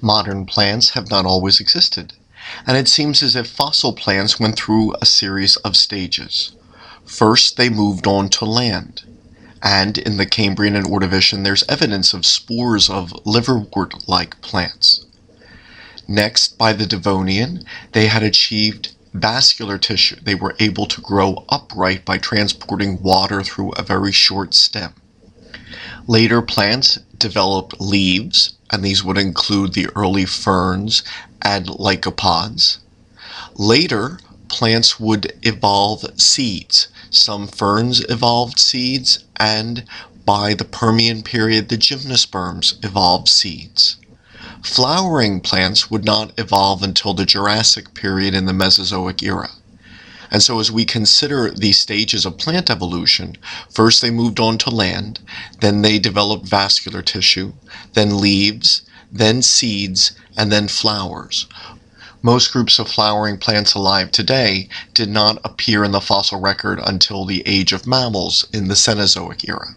Modern plants have not always existed, and it seems as if fossil plants went through a series of stages. First, they moved on to land, and in the Cambrian and Ordovician, there's evidence of spores of liverwort like plants. Next, by the Devonian, they had achieved vascular tissue. They were able to grow upright by transporting water through a very short stem. Later, plants developed leaves, and these would include the early ferns and lycopods. Later, plants would evolve seeds. Some ferns evolved seeds, and by the Permian period, the gymnosperms evolved seeds. Flowering plants would not evolve until the Jurassic period in the Mesozoic era. And so, as we consider the stages of plant evolution, first they moved on to land, then they developed vascular tissue, then leaves, then seeds, and then flowers. Most groups of flowering plants alive today did not appear in the fossil record until the age of mammals in the Cenozoic era.